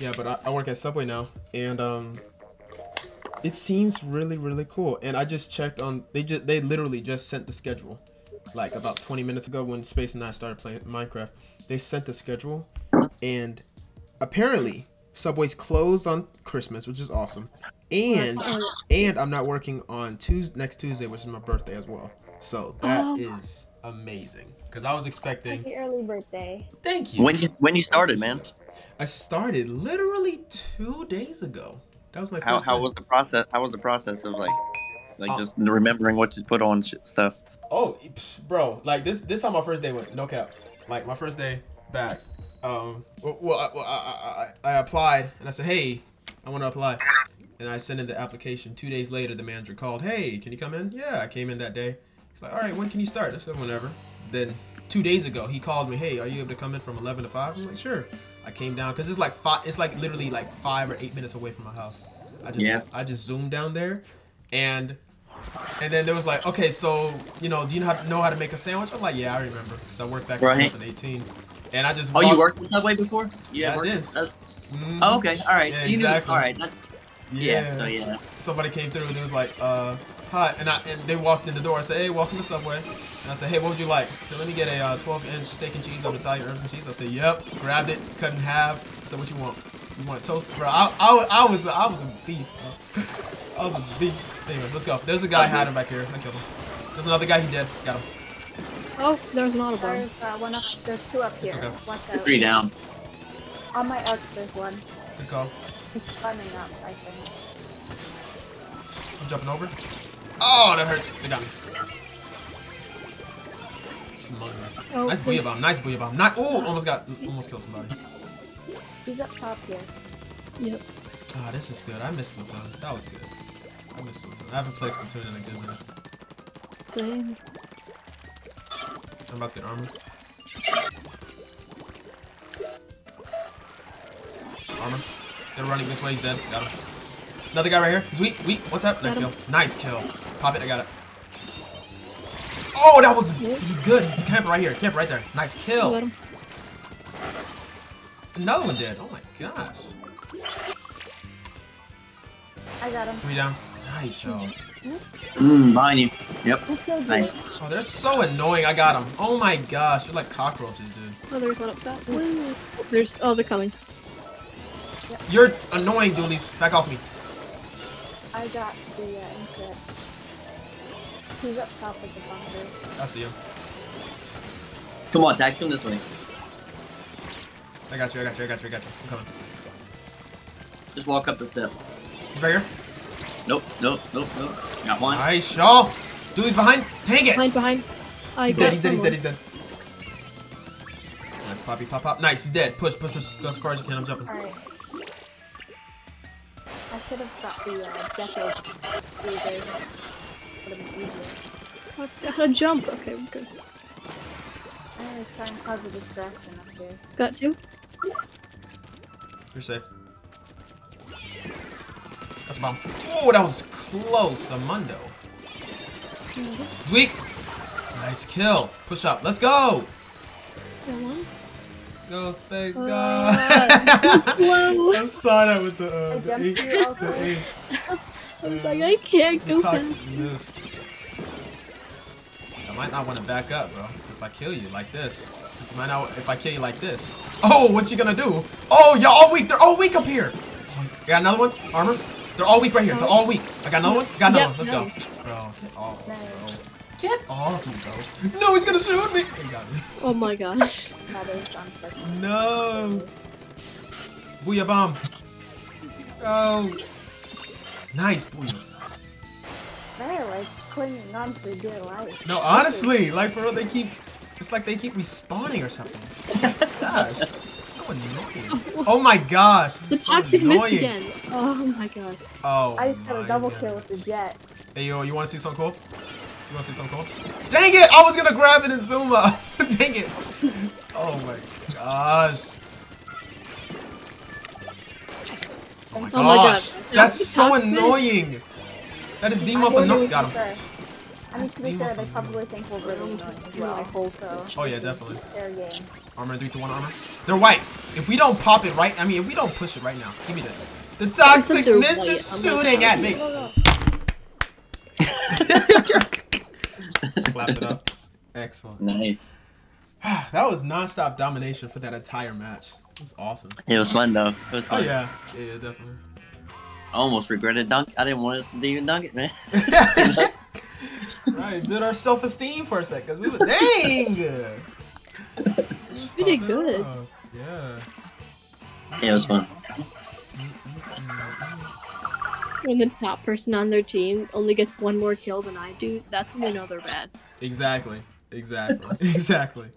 Yeah, but I, I work at Subway now, and um, it seems really really cool. And I just checked on they just they literally just sent the schedule, like about 20 minutes ago when Space and I started playing Minecraft. They sent the schedule, and apparently Subway's closed on Christmas, which is awesome. And and I'm not working on Tuesday next Tuesday, which is my birthday as well. So that is Oh. amazing because I was expecting. Happy early birthday. Thank you. When you when you started, man. I started literally two days ago. That was my How first. how day. was the process? How was the process of like like Oh. just remembering what to put on stuff? Oh, psh, bro, like this. This how my first day went. No cap. Like my first day back. Um. Well, well, I, well I, I, I applied and I said, hey, I want to apply. And I sent in the application. Two days later, the manager called. Hey, can you come in? Yeah, I came in that day. He's like, all right, when can you start? I said, whenever. Then two days ago, he called me. Hey, are you able to come in from 11 to 5? I'm like, sure. I came down because it's like five. It's like literally like five or eight minutes away from my house. I just Yeah. I just zoomed down there, and and then there was like, okay, so you know, do you know how to, know how to make a sandwich? I'm like, yeah, I remember. because I worked back in 2018, and I just Oh, you worked at Subway before? Yeah, I did. uh, Mhm. oh, okay. All right. Yeah, exactly. knew. All right. That, yeah, so yeah. Somebody came through and it was like, uh, hi, and I and they walked in the door. I said, hey, welcome to Subway. And I said, hey, what would you like? So let me get a uh, 12 inch steak and cheese on Italian herbs and cheese. I said, yep. Grabbed it, cut in half. I said, what you want? You want toast, bro? I, I, I was I was a beast, bro. I was a beast. Anyway, let's go. There's a guy hiding back here. I killed him. There's another guy. He dead. Got him. Oh, there's another one. There's uh, one up. There's two up here. It's okay. Watch. Three down. On my arc, there's one. Good call. He's climbing up, I think. I'm jumping over. Oh, that hurts. They got me. Smug. Oh, nice booyah bomb. Nice booyah bomb. Not. Oh, almost got. Almost killed somebody. He's up top here. Yep. Ah, this is good. I missed Splatoon. That was good. I missed Splatoon. I haven't played Splatoon in a good minute. Same. I'm about to get armored. Armor. They're running this way. He's dead. Got him. Another guy right here. He's weak. Weak. What's up? Nice Got kill. Nice kill. Pop it. I got it. Oh, that was good. He's camping right here. Camp right there. Nice Got kill. him. Another one dead. Oh my gosh. I got him. Three down. Nice, yo. Mm, behind you. Yep. Who killed you? Nice. Oh, they're so annoying. I got him. Oh my gosh. They're like cockroaches, dude. Oh, there's one up that way. Oh, There's. Oh, they're coming. You're annoying, dualies. Back off me. I got the uh, insect. He's up top of the bunker. I see him. Come on, Tax. Come this way. I got you. I got you. I got you. I got you. I'm coming. Just walk up the steps. He's right here. Nope. Nope. Nope. Nope. Got one. Nice, y'all. Dualies behind. Dang it. Behind, behind. I He's got dead. He's dead. He's dead. He's dead. Nice, Poppy. Pop, pop. Nice. He's dead. Push, push, push. Go as far as you can. I'm jumping. Alright. I should have got the uh, gecko freezer. Would have been easier. I've got a jump. Okay, we're good. I always try and cause a distraction up here. Got two. You're safe. That's a bomb. Oh, that was close. Amundo. He's weak. Nice kill. Push up. Let's go. Go, space, go. I saw that with the, uh, the jumped eight. you also. The eight. I was like, I can't The go past. missed. I might not want to back up, bro. if I kill you like this, you might not. If I kill you like this. Oh, what you gonna do? Oh, you're all weak. They're all weak up here. Oh, got another one? Armor? They're all weak right here. They're all weak. I got another one. Got another Yep, one. Let's nice. go, bro. Off, bro. Nice. Get off me, bro. No, he's gonna shoot me. He got me. Oh my gosh. That is unfortunate. No. Booyah bomb. Oh. Nice booyah. They're like clinging on for dear life. No, honestly, like for real, they keep. It's like they keep respawning or something. gosh, so annoying. Oh my gosh, this The is so tactic annoying. again. Oh my gosh. Oh I just got a double God. kill with the jet. Hey yo, you want to see something cool? You want to see something cool? Dang it! I was gonna grab it and zoom up. Dang it! Oh my gosh. Oh my Oh my God. gosh, that's so annoying. That is the most annoying. Got him. I mean, to be fair, they probably think we're really annoying as well. So, Oh yeah, definitely. fair game. Armor one Armor. They're white. If we don't pop it right, I mean, if we don't push it right now, give me this. The toxic mist is shooting at me. Clap it up. Excellent. Nice. that was non-stop domination for that entire match. It was awesome. It was fun though. It was Oh yeah, yeah, yeah definitely. I almost regretted dunk. I didn't want us to even dunk it, man. right, build our self-esteem for a sec cause we were dang. It's pretty good. Yeah. Yeah, it was fun. When the top person on their team only gets one more kill than I do, that's when they know they're bad. Exactly. Exactly. exactly.